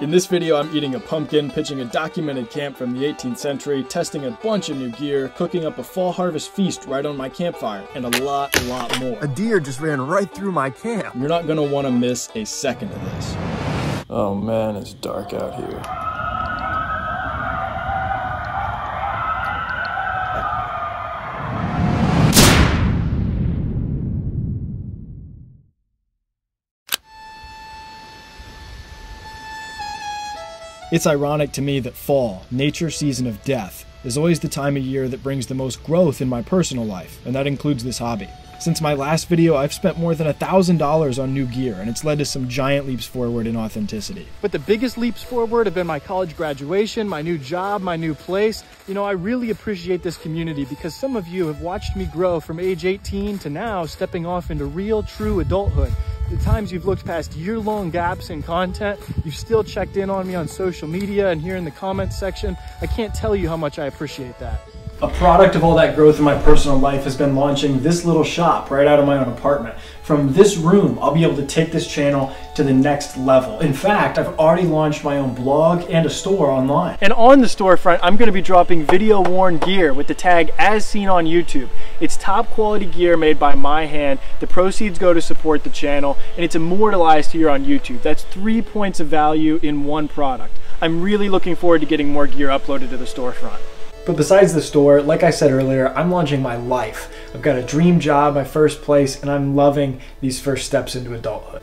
In this video, I'm eating a pumpkin, pitching a documented camp from the 18th century, testing a bunch of new gear, cooking up a fall harvest feast right on my campfire, and a lot, a lot more. A deer just ran right through my camp. You're not gonna wanna miss a second of this. Oh man, it's dark out here. It's ironic to me that fall, nature's season of death, is always the time of year that brings the most growth in my personal life, and that includes this hobby. Since my last video, I've spent more than $1,000 on new gear, and it's led to some giant leaps forward in authenticity. But the biggest leaps forward have been my college graduation, my new job, my new place. You know, I really appreciate this community because some of you have watched me grow from age 18 to now stepping off into real, true adulthood the times you've looked past year-long gaps in content, you've still checked in on me on social media and here in the comments section. I can't tell you how much I appreciate that. A product of all that growth in my personal life has been launching this little shop right out of my own apartment. From this room, I'll be able to take this channel to the next level. In fact, I've already launched my own blog and a store online. And on the storefront, I'm gonna be dropping video worn gear with the tag as seen on YouTube. It's top quality gear made by my hand. The proceeds go to support the channel and it's immortalized here on YouTube. That's three points of value in one product. I'm really looking forward to getting more gear uploaded to the storefront. But besides the store, like I said earlier, I'm launching my life. I've got a dream job, my first place, and I'm loving these first steps into adulthood.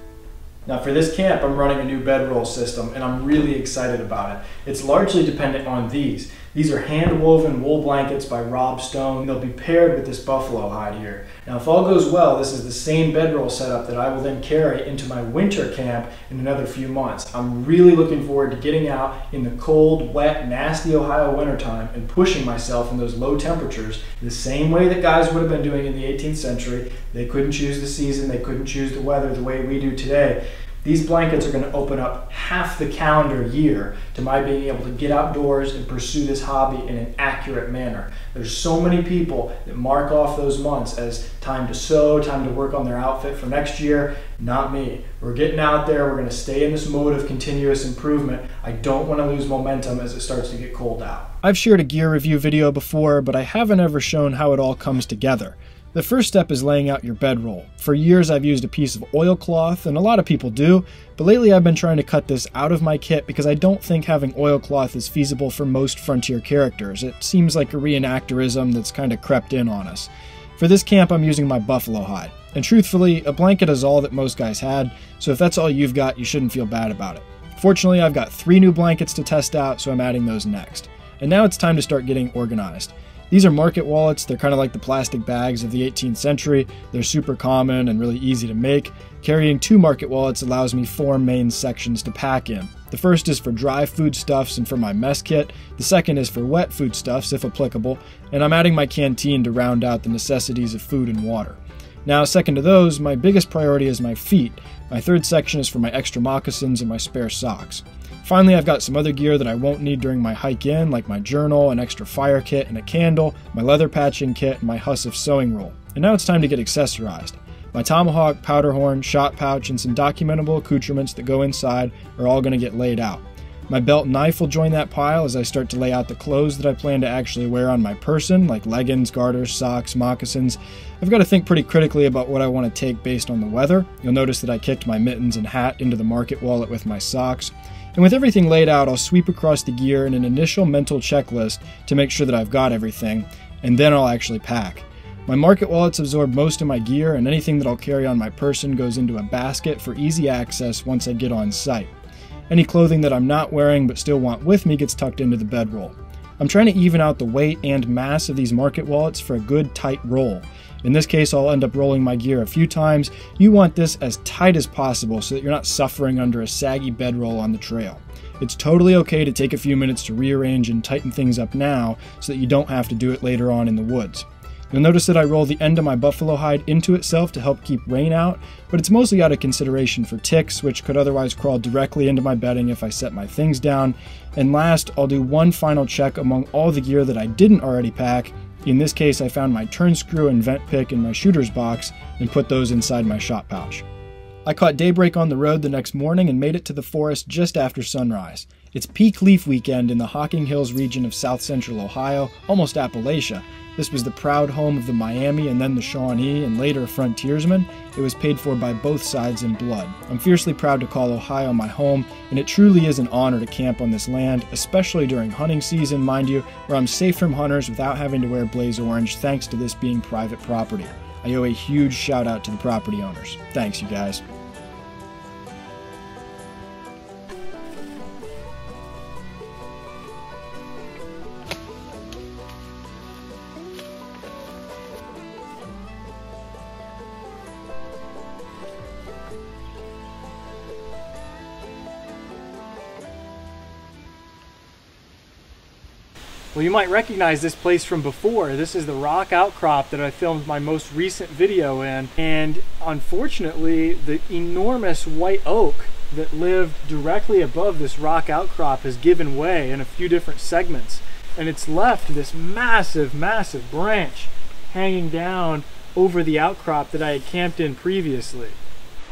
Now for this camp, I'm running a new bedroll system and I'm really excited about it. It's largely dependent on these. These are hand-woven wool blankets by Rob Stone. They'll be paired with this buffalo hide here. Now if all goes well, this is the same bedroll setup that I will then carry into my winter camp in another few months. I'm really looking forward to getting out in the cold, wet, nasty Ohio wintertime and pushing myself in those low temperatures the same way that guys would have been doing in the 18th century. They couldn't choose the season, they couldn't choose the weather the way we do today. These blankets are going to open up half the calendar year to my being able to get outdoors and pursue this hobby in an accurate manner. There's so many people that mark off those months as time to sew, time to work on their outfit for next year. Not me. We're getting out there. We're going to stay in this mode of continuous improvement. I don't want to lose momentum as it starts to get cold out. I've shared a gear review video before, but I haven't ever shown how it all comes together. The first step is laying out your bedroll. For years I've used a piece of oilcloth, and a lot of people do, but lately I've been trying to cut this out of my kit because I don't think having oilcloth is feasible for most Frontier characters. It seems like a reenactorism that's kind of crept in on us. For this camp I'm using my buffalo hide, and truthfully, a blanket is all that most guys had, so if that's all you've got, you shouldn't feel bad about it. Fortunately, I've got three new blankets to test out, so I'm adding those next. And now it's time to start getting organized. These are market wallets. They're kind of like the plastic bags of the 18th century. They're super common and really easy to make. Carrying two market wallets allows me four main sections to pack in. The first is for dry foodstuffs and for my mess kit. The second is for wet foodstuffs, if applicable. And I'm adding my canteen to round out the necessities of food and water. Now, second to those, my biggest priority is my feet. My third section is for my extra moccasins and my spare socks. Finally, I've got some other gear that I won't need during my hike in, like my journal, an extra fire kit and a candle, my leather patching kit, and my Hussif sewing roll. And now it's time to get accessorized. My tomahawk, powder horn, shot pouch, and some documentable accoutrements that go inside are all going to get laid out. My belt and knife will join that pile as I start to lay out the clothes that I plan to actually wear on my person, like leggings, garters, socks, moccasins. I've got to think pretty critically about what I want to take based on the weather. You'll notice that I kicked my mittens and hat into the market wallet with my socks. And with everything laid out, I'll sweep across the gear in an initial mental checklist to make sure that I've got everything, and then I'll actually pack. My market wallets absorb most of my gear, and anything that I'll carry on my person goes into a basket for easy access once I get on site. Any clothing that I'm not wearing but still want with me gets tucked into the bedroll. I'm trying to even out the weight and mass of these market wallets for a good tight roll. In this case, I'll end up rolling my gear a few times. You want this as tight as possible so that you're not suffering under a saggy bedroll on the trail. It's totally okay to take a few minutes to rearrange and tighten things up now so that you don't have to do it later on in the woods. You'll notice that I roll the end of my buffalo hide into itself to help keep rain out, but it's mostly out of consideration for ticks, which could otherwise crawl directly into my bedding if I set my things down. And last, I'll do one final check among all the gear that I didn't already pack. In this case, I found my turn screw and vent pick in my shooter's box and put those inside my shot pouch. I caught daybreak on the road the next morning and made it to the forest just after sunrise. It's peak leaf weekend in the Hocking Hills region of south central Ohio, almost Appalachia. This was the proud home of the Miami and then the Shawnee and later frontiersmen. It was paid for by both sides in blood. I'm fiercely proud to call Ohio my home, and it truly is an honor to camp on this land, especially during hunting season, mind you, where I'm safe from hunters without having to wear blaze orange thanks to this being private property. I owe a huge shout out to the property owners. Thanks, you guys. Well, you might recognize this place from before. This is the rock outcrop that I filmed my most recent video in. And unfortunately, the enormous white oak that lived directly above this rock outcrop has given way in a few different segments. And it's left this massive, massive branch hanging down over the outcrop that I had camped in previously.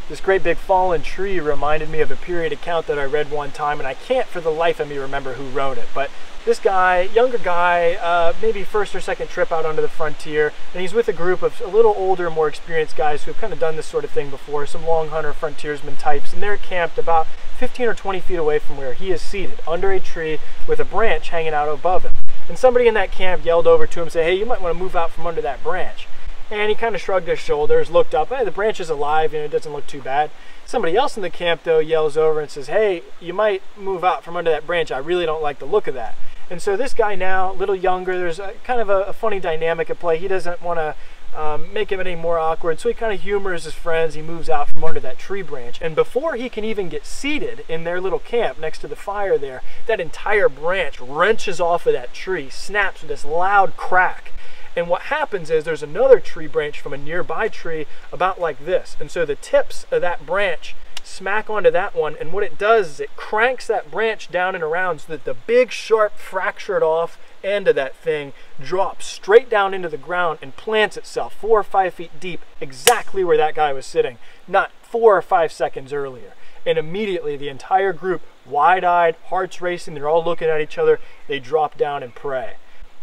This great big fallen tree reminded me of a period account that I read one time, and I can't for the life of me remember who wrote it. But this guy, younger guy, uh, maybe first or second trip out onto the frontier, and he's with a group of a little older, more experienced guys who have kind of done this sort of thing before, some long hunter frontiersman types, and they're camped about 15 or 20 feet away from where he is seated, under a tree with a branch hanging out above him. And somebody in that camp yelled over to him, say, hey, you might want to move out from under that branch. And he kind of shrugged his shoulders, looked up, hey, the branch is alive, you know, it doesn't look too bad. Somebody else in the camp, though, yells over and says, hey, you might move out from under that branch. I really don't like the look of that. And so this guy now, a little younger, there's a, kind of a, a, funny dynamic at play. He doesn't want to um, make him any more awkward, so he kind of humors his friends. He moves out from under that tree branch. And before he can even get seated in their little camp next to the fire there, that entire branch wrenches off of that tree, snaps with this loud crack. And what happens is there's another tree branch from a nearby tree about like this. And so the tips of that branch smack onto that one. And what it does is it cranks that branch down and around so that the big sharp fractured off end of that thing drops straight down into the ground and plants itself four or five feet deep exactly where that guy was sitting not four or five seconds earlier. And immediately the entire group wide-eyed hearts racing they're all looking at each other they drop down and pray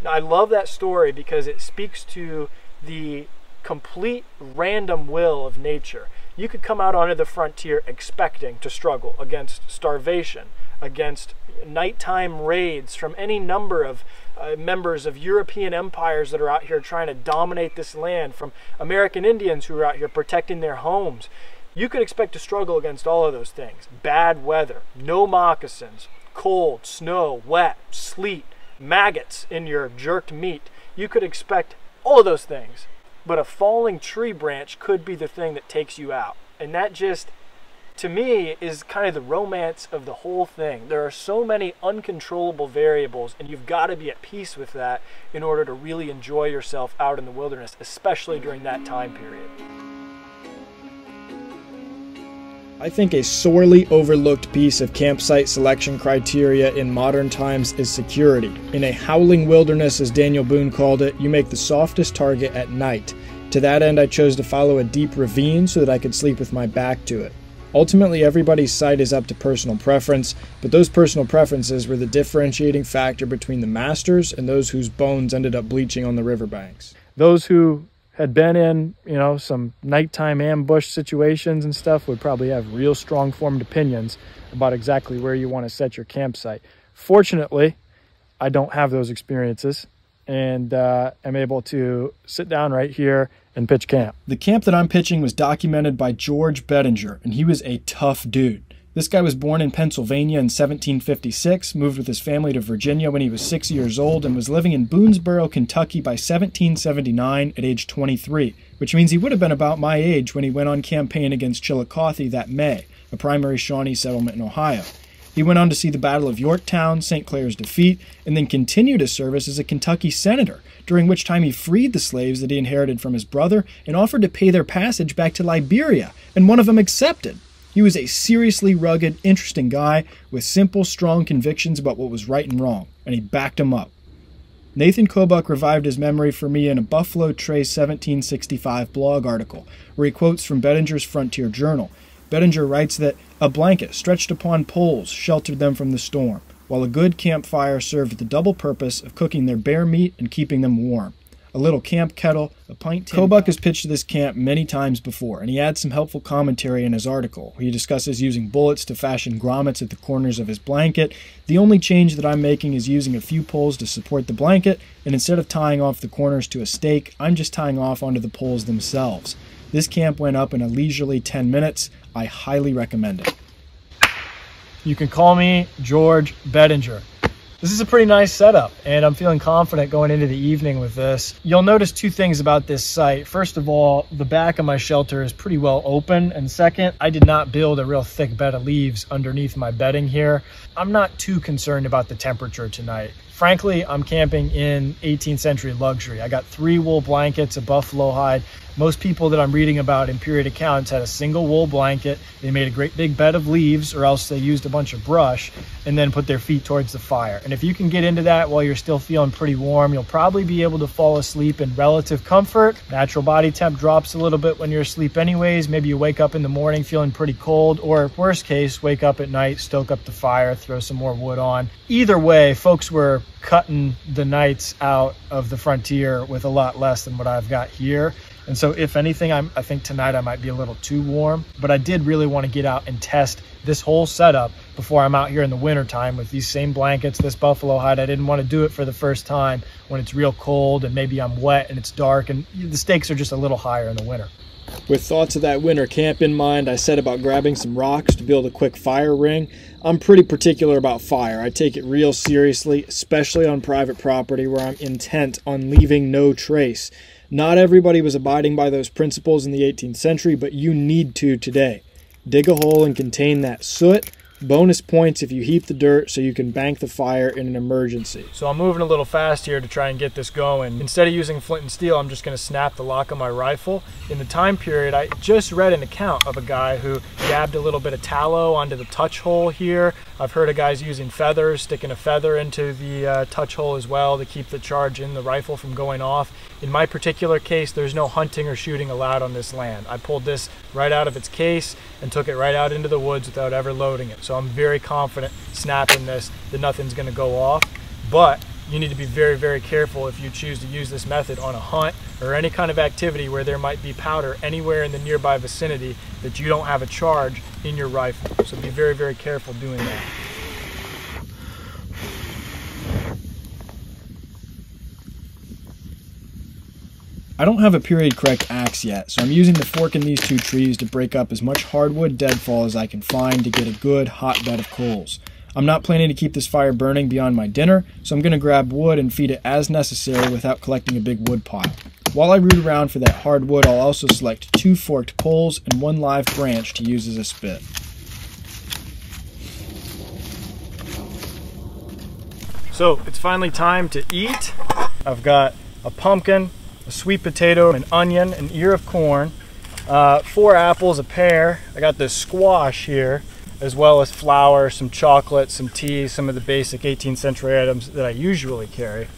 i love that story because it speaks to the complete random will of nature you could come out onto the frontier expecting to struggle against starvation, against nighttime raids from any number of uh, members of European empires that are out here trying to dominate this land, from American Indians who are out here protecting their homes. You could expect to struggle against all of those things. Bad weather, no moccasins, cold, snow, wet, sleet, maggots in your jerked meat. You could expect all of those things but a falling tree branch could be the thing that takes you out. And that just, to me, is kind of the romance of the whole thing. There are so many uncontrollable variables, and you've got to be at peace with that in order to really enjoy yourself out in the wilderness, especially during that time period. I think a sorely overlooked piece of campsite selection criteria in modern times is security. In a howling wilderness, as Daniel Boone called it, you make the softest target at night. To that end, I chose to follow a deep ravine so that I could sleep with my back to it. Ultimately, everybody's site is up to personal preference, but those personal preferences were the differentiating factor between the masters and those whose bones ended up bleaching on the riverbanks. Those who had been in, you know, some nighttime ambush situations and stuff would probably have real strong formed opinions about exactly where you want to set your campsite. Fortunately, I don't have those experiences and uh, am able to sit down right here and pitch camp. The camp that I'm pitching was documented by George Bedinger, and he was a tough dude. This guy was born in Pennsylvania in 1756, moved with his family to Virginia when he was six years old, and was living in Boonesboro, Kentucky by 1779 at age 23, which means he would have been about my age when he went on campaign against Chillicothe that May, a primary Shawnee settlement in Ohio. He went on to see the Battle of Yorktown, St. Clair's defeat, and then continued his service as a Kentucky senator, during which time he freed the slaves that he inherited from his brother and offered to pay their passage back to Liberia, and one of them accepted. He was a seriously rugged, interesting guy with simple, strong convictions about what was right and wrong, and he backed them up. Nathan Kobuck revived his memory for me in a Buffalo Trace 1765 blog article, where he quotes from Bedinger's Frontier Journal. Bettinger writes that a blanket stretched upon poles sheltered them from the storm, while a good campfire served the double purpose of cooking their bear meat and keeping them warm. A little camp kettle, a pint. Kobuk has pitched to this camp many times before, and he adds some helpful commentary in his article. He discusses using bullets to fashion grommets at the corners of his blanket. The only change that I'm making is using a few poles to support the blanket, and instead of tying off the corners to a stake, I'm just tying off onto the poles themselves. This camp went up in a leisurely 10 minutes. I highly recommend it. You can call me George Bedinger. This is a pretty nice setup and I'm feeling confident going into the evening with this. You'll notice two things about this site. First of all, the back of my shelter is pretty well open. And second, I did not build a real thick bed of leaves underneath my bedding here. I'm not too concerned about the temperature tonight. Frankly, I'm camping in 18th century luxury. I got three wool blankets, a buffalo hide, most people that I'm reading about in period accounts had a single wool blanket. They made a great big bed of leaves, or else they used a bunch of brush and then put their feet towards the fire. And if you can get into that while you're still feeling pretty warm, you'll probably be able to fall asleep in relative comfort. Natural body temp drops a little bit when you're asleep, anyways. Maybe you wake up in the morning feeling pretty cold, or worst case, wake up at night, stoke up the fire, throw some more wood on. Either way, folks were cutting the nights out of the frontier with a lot less than what I've got here. And so if anything, I'm, I think tonight I might be a little too warm, but I did really want to get out and test this whole setup before I'm out here in the wintertime with these same blankets, this buffalo hide. I didn't want to do it for the first time when it's real cold and maybe I'm wet and it's dark and the stakes are just a little higher in the winter. With thoughts of that winter camp in mind, I set about grabbing some rocks to build a quick fire ring. I'm pretty particular about fire. I take it real seriously, especially on private property where I'm intent on leaving no trace. Not everybody was abiding by those principles in the 18th century, but you need to today. Dig a hole and contain that soot Bonus points if you heap the dirt so you can bank the fire in an emergency. So I'm moving a little fast here to try and get this going. Instead of using flint and steel, I'm just gonna snap the lock of my rifle. In the time period, I just read an account of a guy who dabbed a little bit of tallow onto the touch hole here. I've heard of guys using feathers, sticking a feather into the uh, touch hole as well to keep the charge in the rifle from going off. In my particular case, there's no hunting or shooting allowed on this land. I pulled this right out of its case and took it right out into the woods without ever loading it. So I'm very confident snapping this that nothing's gonna go off. But you need to be very, very careful if you choose to use this method on a hunt or any kind of activity where there might be powder anywhere in the nearby vicinity that you don't have a charge in your rifle. So be very, very careful doing that. I don't have a period correct axe yet, so I'm using the fork in these two trees to break up as much hardwood deadfall as I can find to get a good hot bed of coals. I'm not planning to keep this fire burning beyond my dinner, so I'm going to grab wood and feed it as necessary without collecting a big wood pile. While I root around for that hardwood, I'll also select two forked poles and one live branch to use as a spit. So it's finally time to eat. I've got a pumpkin, a sweet potato, an onion, an ear of corn, uh, four apples, a pear. I got this squash here, as well as flour, some chocolate, some tea, some of the basic 18th century items that I usually carry.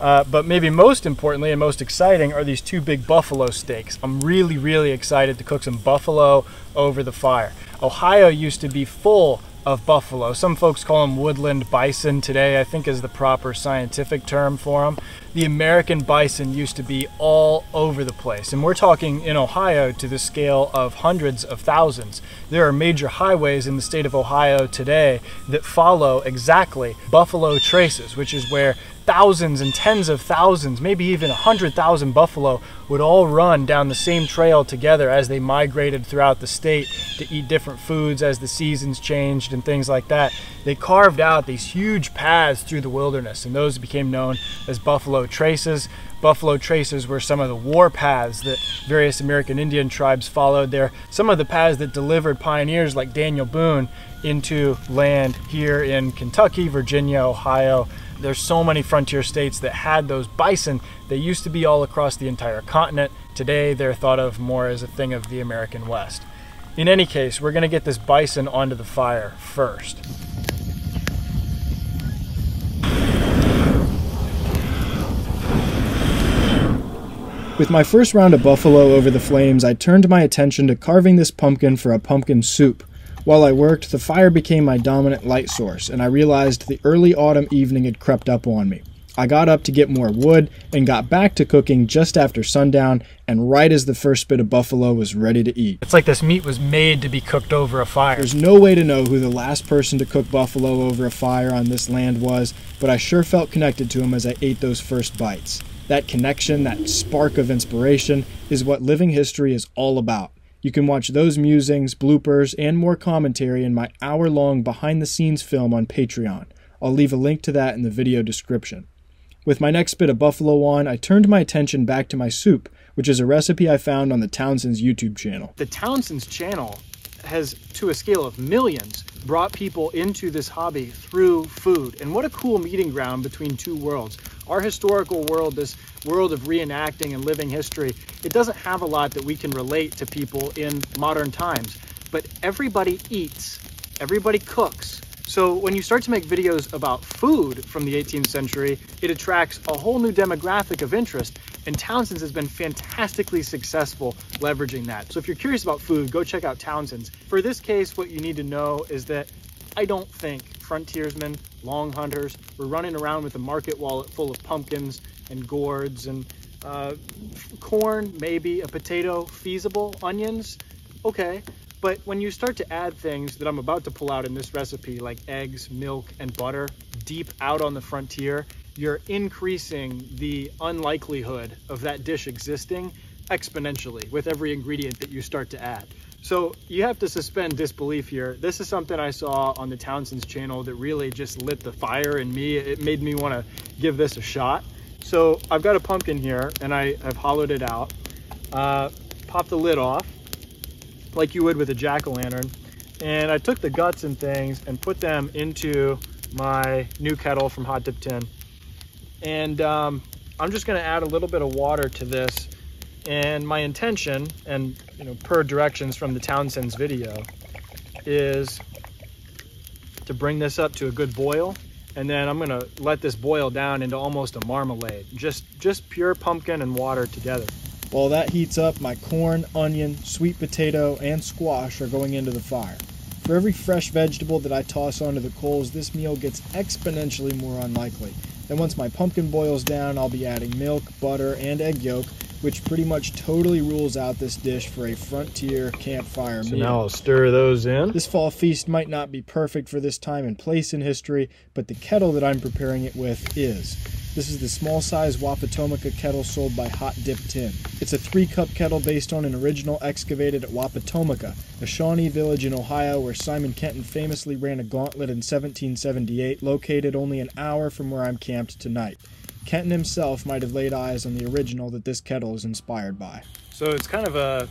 Uh, but maybe most importantly and most exciting are these two big buffalo steaks. I'm really, really excited to cook some buffalo over the fire. Ohio used to be full of buffalo. Some folks call them woodland bison today, I think is the proper scientific term for them. The American bison used to be all over the place, and we're talking in Ohio to the scale of hundreds of thousands. There are major highways in the state of Ohio today that follow exactly buffalo traces, which is where thousands and tens of thousands, maybe even a hundred thousand buffalo would all run down the same trail together as they migrated throughout the state to eat different foods as the seasons changed and things like that. They carved out these huge paths through the wilderness, and those became known as buffalo traces. Buffalo traces were some of the war paths that various American Indian tribes followed. They're some of the paths that delivered pioneers like Daniel Boone into land here in Kentucky, Virginia, Ohio, there's so many frontier states that had those bison. They used to be all across the entire continent. Today, they're thought of more as a thing of the American West. In any case, we're going to get this bison onto the fire first. With my first round of buffalo over the flames, I turned my attention to carving this pumpkin for a pumpkin soup. While I worked, the fire became my dominant light source, and I realized the early autumn evening had crept up on me. I got up to get more wood and got back to cooking just after sundown and right as the first bit of buffalo was ready to eat. It's like this meat was made to be cooked over a fire. There's no way to know who the last person to cook buffalo over a fire on this land was, but I sure felt connected to him as I ate those first bites. That connection, that spark of inspiration, is what living history is all about. You can watch those musings, bloopers, and more commentary in my hour long behind the scenes film on Patreon. I'll leave a link to that in the video description. With my next bit of buffalo on, I turned my attention back to my soup, which is a recipe I found on the Townsend's YouTube channel. The Townsend's channel has, to a scale of millions, brought people into this hobby through food. And what a cool meeting ground between two worlds. Our historical world, this world of reenacting and living history, it doesn't have a lot that we can relate to people in modern times. But everybody eats, everybody cooks, so when you start to make videos about food from the 18th century, it attracts a whole new demographic of interest. And Townsend's has been fantastically successful leveraging that. So if you're curious about food, go check out Townsend's. For this case, what you need to know is that I don't think frontiersmen, long hunters, were running around with a market wallet full of pumpkins and gourds and uh, corn, maybe a potato, feasible, onions, okay. But when you start to add things that I'm about to pull out in this recipe, like eggs, milk, and butter, deep out on the frontier, you're increasing the unlikelihood of that dish existing exponentially with every ingredient that you start to add. So you have to suspend disbelief here. This is something I saw on the Townsend's channel that really just lit the fire in me. It made me want to give this a shot. So I've got a pumpkin here and I have hollowed it out. Uh, pop the lid off like you would with a jack-o'-lantern. And I took the guts and things and put them into my new kettle from Hot Dip Tin. And um, I'm just gonna add a little bit of water to this. And my intention, and you know, per directions from the Townsend's video, is to bring this up to a good boil. And then I'm gonna let this boil down into almost a marmalade. Just, just pure pumpkin and water together. While that heats up, my corn, onion, sweet potato, and squash are going into the fire. For every fresh vegetable that I toss onto the coals, this meal gets exponentially more unlikely. Then once my pumpkin boils down, I'll be adding milk, butter, and egg yolk, which pretty much totally rules out this dish for a frontier campfire so meal. now I'll stir those in. This fall feast might not be perfect for this time and place in history, but the kettle that I'm preparing it with is. This is the small size Wapatomica kettle sold by Hot Dip Tin. It's a three cup kettle based on an original excavated at Wapatomica, a Shawnee village in Ohio where Simon Kenton famously ran a gauntlet in 1778, located only an hour from where I'm camped tonight. Kenton himself might have laid eyes on the original that this kettle is inspired by. So it's kind of a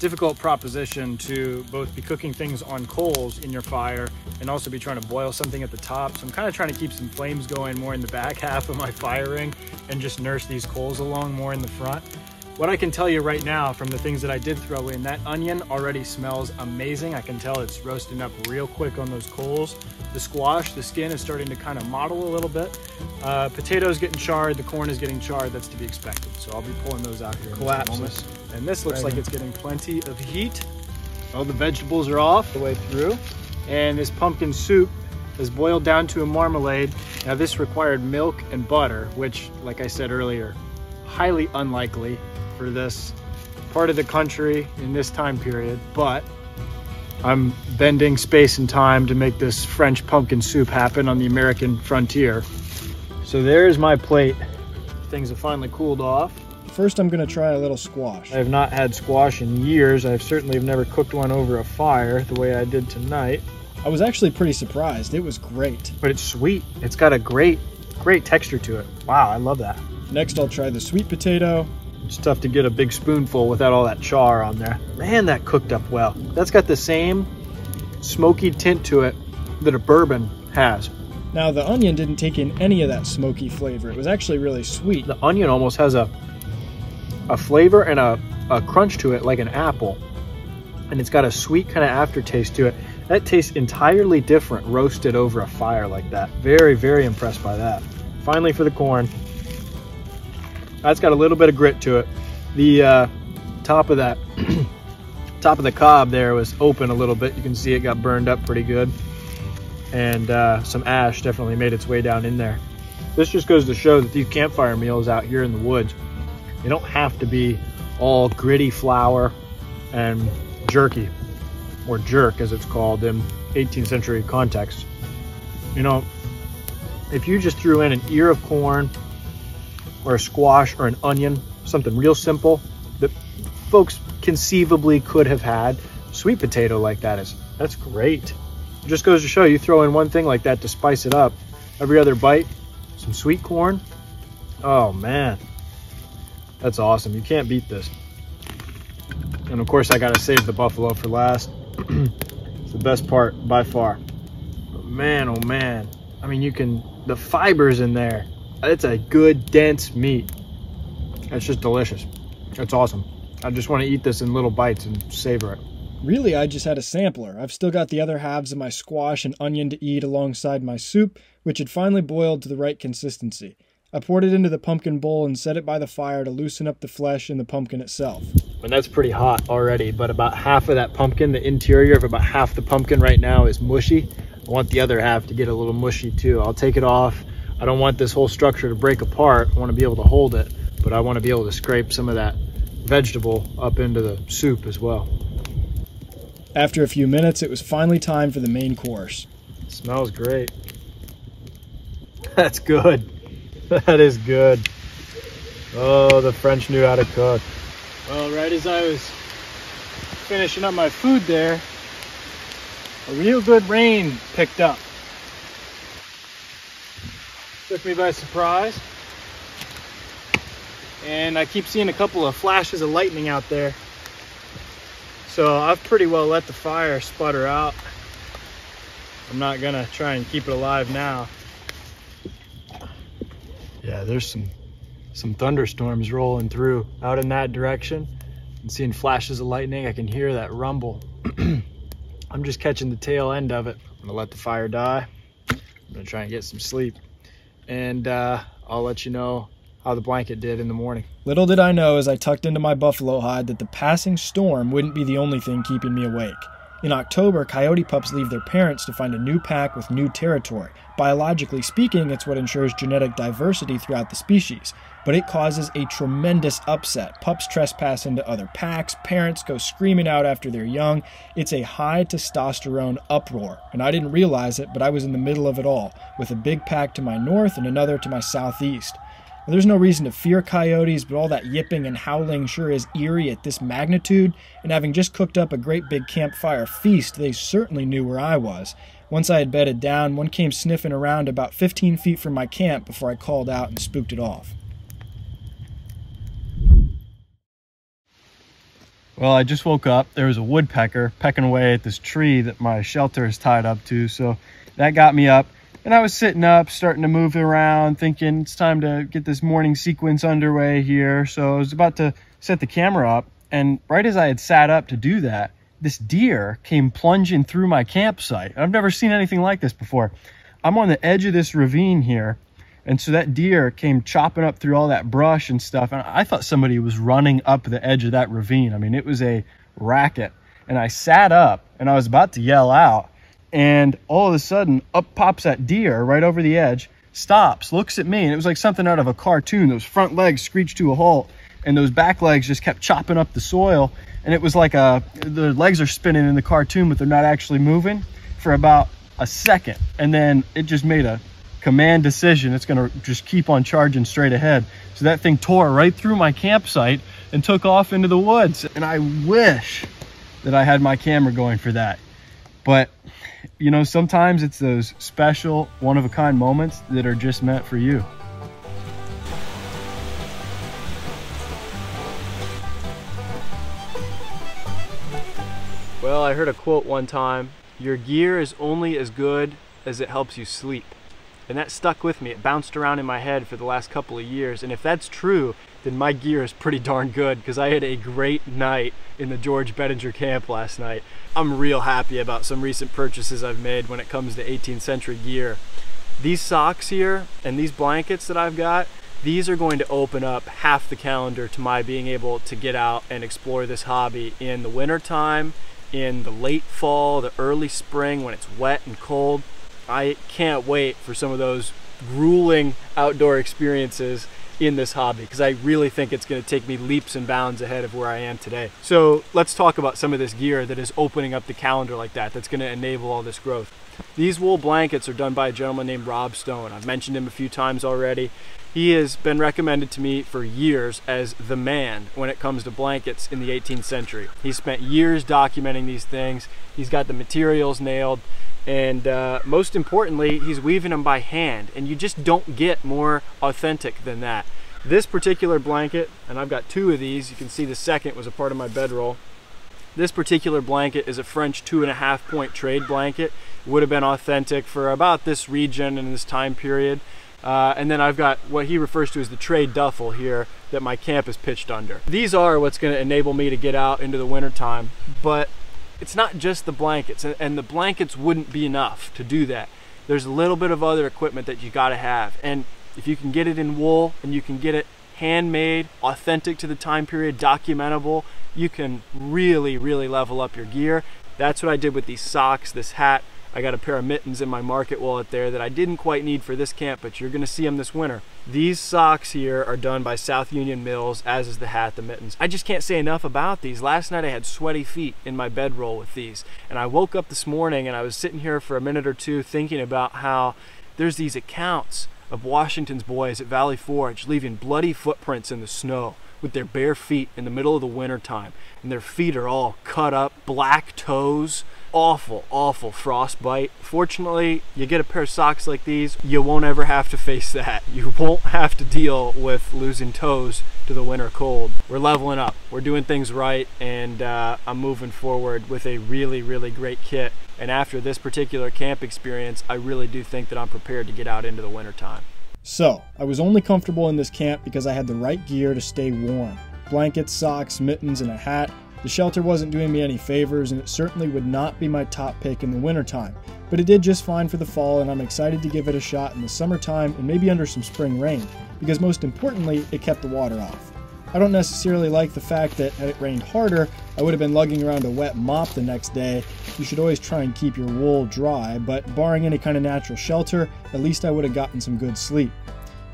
difficult proposition to both be cooking things on coals in your fire and also be trying to boil something at the top. So I'm kind of trying to keep some flames going more in the back half of my firing and just nurse these coals along more in the front. What I can tell you right now from the things that I did throw in, that onion already smells amazing. I can tell it's roasting up real quick on those coals. The squash, the skin is starting to kind of mottle a little bit. Uh, potatoes getting charred, the corn is getting charred, that's to be expected. So I'll be pulling those out here in a moment. And this looks right like it's getting plenty of heat. All the vegetables are off the way through. And this pumpkin soup is boiled down to a marmalade. Now this required milk and butter, which, like I said earlier, highly unlikely for this part of the country in this time period, but I'm bending space and time to make this French pumpkin soup happen on the American frontier. So there's my plate. Things have finally cooled off. First, I'm gonna try a little squash. I have not had squash in years. I've certainly have never cooked one over a fire the way I did tonight. I was actually pretty surprised. It was great. But it's sweet. It's got a great, great texture to it. Wow, I love that. Next, I'll try the sweet potato. It's tough to get a big spoonful without all that char on there. Man, that cooked up well. That's got the same smoky tint to it that a bourbon has. Now, the onion didn't take in any of that smoky flavor. It was actually really sweet. The onion almost has a a flavor and a, a crunch to it like an apple. And it's got a sweet kind of aftertaste to it. That tastes entirely different roasted over a fire like that. Very, very impressed by that. Finally for the corn. That's got a little bit of grit to it. The uh, top of that, top of the cob there was open a little bit. You can see it got burned up pretty good. And uh, some ash definitely made its way down in there. This just goes to show that these campfire meals out here in the woods, they don't have to be all gritty flour and jerky, or jerk as it's called in 18th century context. You know, if you just threw in an ear of corn or a squash or an onion, something real simple that folks conceivably could have had, sweet potato like that is, that's great. It just goes to show you throw in one thing like that to spice it up. Every other bite, some sweet corn. Oh man, that's awesome. You can't beat this. And of course I gotta save the buffalo for last. it's the best part by far. But man, oh man. I mean, you can, the fibers in there, it's a good dense meat. It's just delicious. It's awesome. I just want to eat this in little bites and savor it. Really, I just had a sampler. I've still got the other halves of my squash and onion to eat alongside my soup, which had finally boiled to the right consistency. I poured it into the pumpkin bowl and set it by the fire to loosen up the flesh in the pumpkin itself. And that's pretty hot already, but about half of that pumpkin, the interior of about half the pumpkin right now is mushy. I want the other half to get a little mushy too. I'll take it off. I don't want this whole structure to break apart. I want to be able to hold it, but I want to be able to scrape some of that vegetable up into the soup as well. After a few minutes, it was finally time for the main course. It smells great. That's good. that is good. Oh, the French knew how to cook. Well, right as I was finishing up my food there, a real good rain picked up. Took me by surprise. And I keep seeing a couple of flashes of lightning out there. So I've pretty well let the fire sputter out. I'm not gonna try and keep it alive now yeah, there's some some thunderstorms rolling through out in that direction. and seeing flashes of lightning. I can hear that rumble. I'm just catching the tail end of it. I'm gonna let the fire die. I'm gonna try and get some sleep. And uh, I'll let you know how the blanket did in the morning. Little did I know as I tucked into my buffalo hide that the passing storm wouldn't be the only thing keeping me awake. In October, coyote pups leave their parents to find a new pack with new territory. Biologically speaking, it's what ensures genetic diversity throughout the species, but it causes a tremendous upset. Pups trespass into other packs, parents go screaming out after their young. It's a high testosterone uproar, and I didn't realize it, but I was in the middle of it all, with a big pack to my north and another to my southeast. There's no reason to fear coyotes, but all that yipping and howling sure is eerie at this magnitude, and having just cooked up a great big campfire feast, they certainly knew where I was. Once I had bedded down, one came sniffing around about 15 feet from my camp before I called out and spooked it off. Well, I just woke up. There was a woodpecker pecking away at this tree that my shelter is tied up to, so that got me up. And I was sitting up, starting to move around, thinking it's time to get this morning sequence underway here. So I was about to set the camera up. And right as I had sat up to do that, this deer came plunging through my campsite. I've never seen anything like this before. I'm on the edge of this ravine here. And so that deer came chopping up through all that brush and stuff. And I thought somebody was running up the edge of that ravine. I mean, it was a racket. And I sat up and I was about to yell out and all of a sudden up pops that deer right over the edge stops looks at me and it was like something out of a cartoon those front legs screeched to a halt and those back legs just kept chopping up the soil and it was like a the legs are spinning in the cartoon but they're not actually moving for about a second and then it just made a command decision it's to just keep on charging straight ahead so that thing tore right through my campsite and took off into the woods and i wish that i had my camera going for that but you know, sometimes it's those special, one of a kind moments that are just meant for you. Well, I heard a quote one time, your gear is only as good as it helps you sleep. And that stuck with me. It bounced around in my head for the last couple of years. And if that's true, then my gear is pretty darn good because I had a great night in the George Bedinger camp last night. I'm real happy about some recent purchases I've made when it comes to 18th century gear. These socks here and these blankets that I've got, these are going to open up half the calendar to my being able to get out and explore this hobby in the wintertime, in the late fall, the early spring when it's wet and cold. I can't wait for some of those grueling outdoor experiences in this hobby because I really think it's going to take me leaps and bounds ahead of where I am today. So let's talk about some of this gear that is opening up the calendar like that, that's going to enable all this growth. These wool blankets are done by a gentleman named Rob Stone. I've mentioned him a few times already. He has been recommended to me for years as the man when it comes to blankets in the 18th century. He spent years documenting these things. He's got the materials nailed and uh, most importantly he's weaving them by hand and you just don't get more authentic than that. This particular blanket and I've got two of these you can see the second was a part of my bedroll. This particular blanket is a French two and a half point trade blanket. Would have been authentic for about this region and this time period. Uh, and then I've got what he refers to as the trade duffel here that my camp is pitched under. These are what's going to enable me to get out into the wintertime, but it's not just the blankets, and the blankets wouldn't be enough to do that. There's a little bit of other equipment that you gotta have, and if you can get it in wool and you can get it handmade, authentic to the time period, documentable, you can really, really level up your gear. That's what I did with these socks, this hat, I got a pair of mittens in my market wallet there that I didn't quite need for this camp, but you're gonna see them this winter. These socks here are done by South Union Mills, as is the hat, the mittens. I just can't say enough about these. Last night I had sweaty feet in my bedroll with these, and I woke up this morning and I was sitting here for a minute or two thinking about how there's these accounts of Washington's boys at Valley Forge leaving bloody footprints in the snow with their bare feet in the middle of the winter time and their feet are all cut up black toes awful, awful frostbite. Fortunately, you get a pair of socks like these, you won't ever have to face that. You won't have to deal with losing toes to the winter cold. We're leveling up, we're doing things right, and uh, I'm moving forward with a really, really great kit. And after this particular camp experience, I really do think that I'm prepared to get out into the winter time. So, I was only comfortable in this camp because I had the right gear to stay warm. Blankets, socks, mittens, and a hat the shelter wasn't doing me any favors, and it certainly would not be my top pick in the wintertime, but it did just fine for the fall, and I'm excited to give it a shot in the summertime and maybe under some spring rain, because most importantly, it kept the water off. I don't necessarily like the fact that had it rained harder, I would have been lugging around a wet mop the next day. You should always try and keep your wool dry, but barring any kind of natural shelter, at least I would have gotten some good sleep.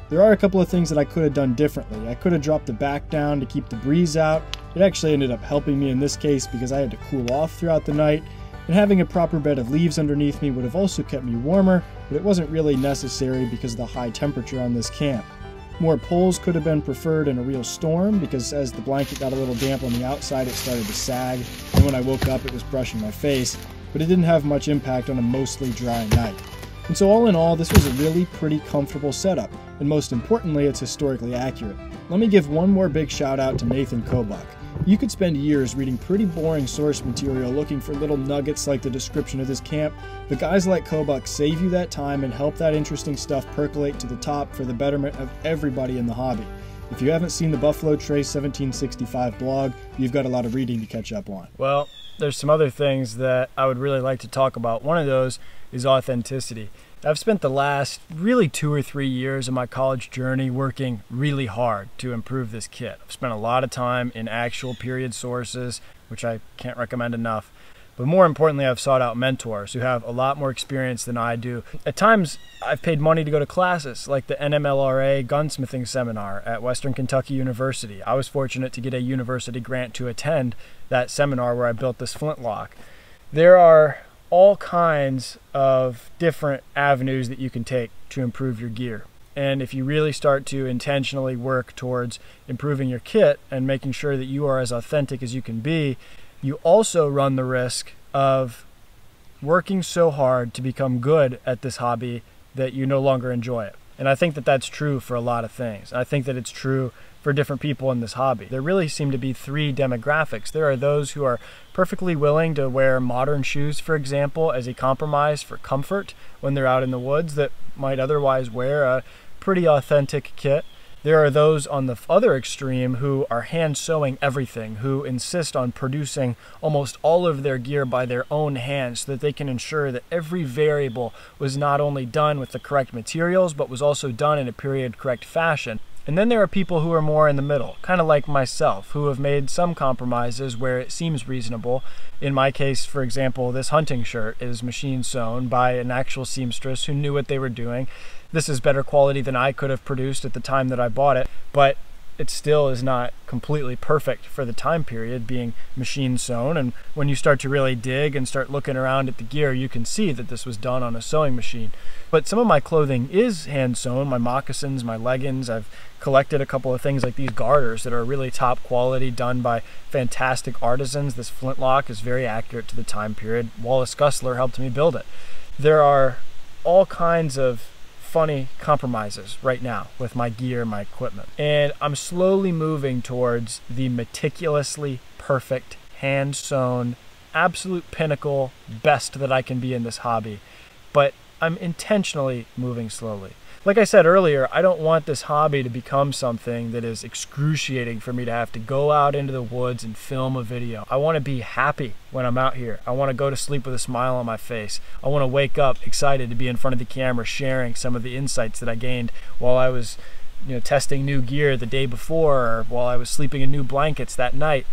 There are a couple of things that I could have done differently. I could have dropped the back down to keep the breeze out. It actually ended up helping me in this case because I had to cool off throughout the night. And having a proper bed of leaves underneath me would have also kept me warmer, but it wasn't really necessary because of the high temperature on this camp. More poles could have been preferred in a real storm because as the blanket got a little damp on the outside, it started to sag, and when I woke up, it was brushing my face, but it didn't have much impact on a mostly dry night. And so all in all, this was a really pretty comfortable setup, and most importantly, it's historically accurate. Let me give one more big shout out to Nathan Kobuk. You could spend years reading pretty boring source material looking for little nuggets like the description of this camp, but guys like Kobuk save you that time and help that interesting stuff percolate to the top for the betterment of everybody in the hobby. If you haven't seen the Buffalo Trace 1765 blog, you've got a lot of reading to catch up on. Well, there's some other things that I would really like to talk about. One of those is authenticity. I've spent the last really two or three years of my college journey working really hard to improve this kit. I've spent a lot of time in actual period sources, which I can't recommend enough. But more importantly, I've sought out mentors who have a lot more experience than I do. At times, I've paid money to go to classes like the NMLRA gunsmithing seminar at Western Kentucky University. I was fortunate to get a university grant to attend that seminar where I built this flintlock. There are all kinds of different avenues that you can take to improve your gear. And if you really start to intentionally work towards improving your kit and making sure that you are as authentic as you can be, you also run the risk of working so hard to become good at this hobby that you no longer enjoy it. And I think that that's true for a lot of things. I think that it's true for different people in this hobby. There really seem to be three demographics. There are those who are perfectly willing to wear modern shoes, for example, as a compromise for comfort when they're out in the woods that might otherwise wear a pretty authentic kit. There are those on the other extreme who are hand sewing everything, who insist on producing almost all of their gear by their own hands so that they can ensure that every variable was not only done with the correct materials but was also done in a period correct fashion. And then there are people who are more in the middle, kind of like myself, who have made some compromises where it seems reasonable. In my case, for example, this hunting shirt is machine sewn by an actual seamstress who knew what they were doing. This is better quality than I could have produced at the time that I bought it, but it still is not completely perfect for the time period being machine sewn and when you start to really dig and start looking around at the gear you can see that this was done on a sewing machine. But some of my clothing is hand sewn my moccasins my leggings. I've collected a couple of things like these garters that are really top quality done by fantastic artisans. This flintlock is very accurate to the time period. Wallace gusler helped me build it. There are all kinds of funny compromises right now with my gear, my equipment. And I'm slowly moving towards the meticulously perfect, hand sewn, absolute pinnacle, best that I can be in this hobby. But I'm intentionally moving slowly like I said earlier, I don't want this hobby to become something that is excruciating for me to have to go out into the woods and film a video. I want to be happy when I'm out here. I want to go to sleep with a smile on my face. I want to wake up excited to be in front of the camera sharing some of the insights that I gained while I was you know testing new gear the day before or while I was sleeping in new blankets that night.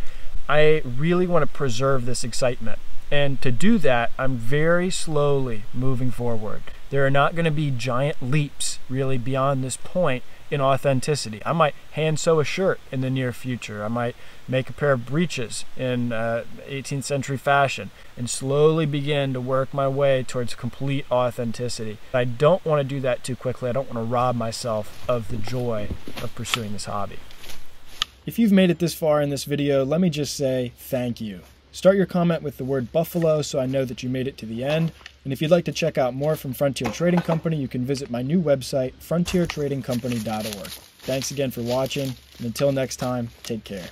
I really want to preserve this excitement. And to do that, I'm very slowly moving forward. There are not going to be giant leaps really beyond this point in authenticity. I might hand sew a shirt in the near future. I might make a pair of breeches in uh, 18th century fashion and slowly begin to work my way towards complete authenticity. I don't want to do that too quickly. I don't want to rob myself of the joy of pursuing this hobby. If you've made it this far in this video, let me just say thank you. Start your comment with the word buffalo so I know that you made it to the end. And if you'd like to check out more from Frontier Trading Company, you can visit my new website, frontiertradingcompany.org. Thanks again for watching, and until next time, take care.